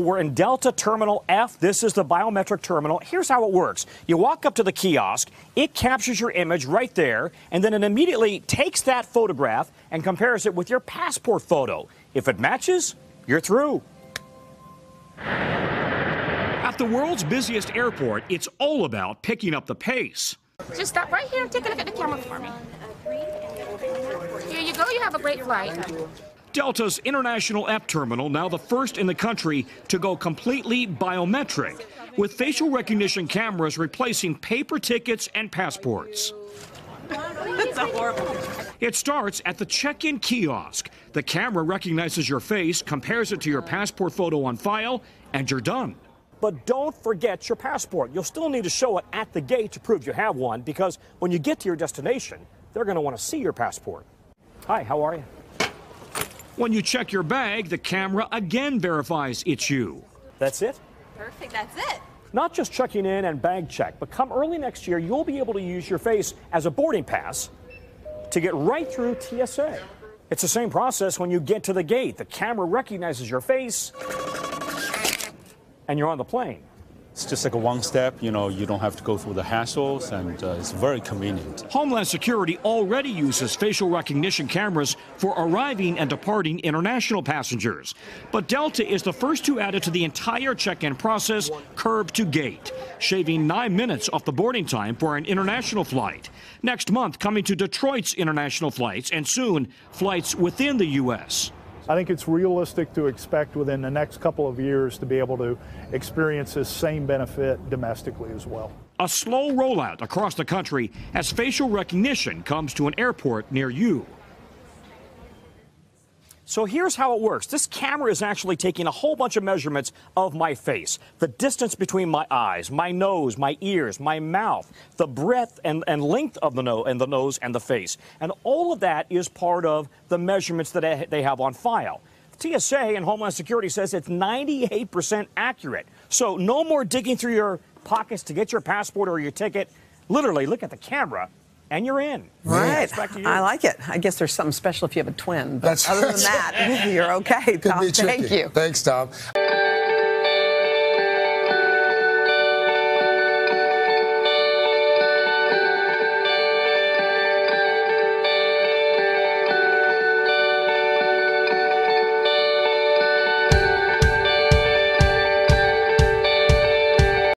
We're in Delta Terminal F. This is the biometric terminal. Here's how it works. You walk up to the kiosk, it captures your image right there, and then it immediately takes that photograph and compares it with your passport photo. If it matches, you're through. At the world's busiest airport, it's all about picking up the pace. Just stop right here and take a look at the camera for me. Here you go. You have a great flight. Delta's International app Terminal, now the first in the country to go completely biometric, with facial recognition cameras replacing paper tickets and passports. That's horrible. It starts at the check in kiosk. The camera recognizes your face, compares it to your passport photo on file, and you're done. But don't forget your passport. You'll still need to show it at the gate to prove you have one because when you get to your destination, they're going to want to see your passport. Hi, how are you? When you check your bag, the camera again verifies it's you. That's it? Perfect, that's it. Not just checking in and bag check, but come early next year, you'll be able to use your face as a boarding pass to get right through TSA. It's the same process when you get to the gate. The camera recognizes your face and you're on the plane. It's just like a one step, you know, you don't have to go through the hassles and uh, it's very convenient. Homeland Security already uses facial recognition cameras for arriving and departing international passengers. But Delta is the first to add it to the entire check in process, curb to gate, shaving nine minutes off the boarding time for an international flight. Next month, coming to Detroit's international flights and soon flights within the U.S. I think it's realistic to expect within the next couple of years to be able to experience this same benefit domestically as well. A slow rollout across the country as facial recognition comes to an airport near you. So here's how it works. This camera is actually taking a whole bunch of measurements of my face, the distance between my eyes, my nose, my ears, my mouth, the breadth and, and length of the nose and the nose and the face. And all of that is part of the measurements that they have on file. TSA and Homeland Security says it's 98% accurate. So no more digging through your pockets to get your passport or your ticket. Literally, look at the camera and you're in. Right. I like it. I guess there's something special if you have a twin. But That's other than that, you're okay, Tom. Thank you. Thanks, Tom.